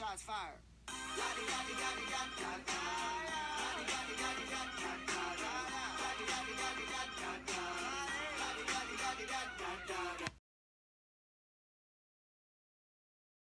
Shots fired.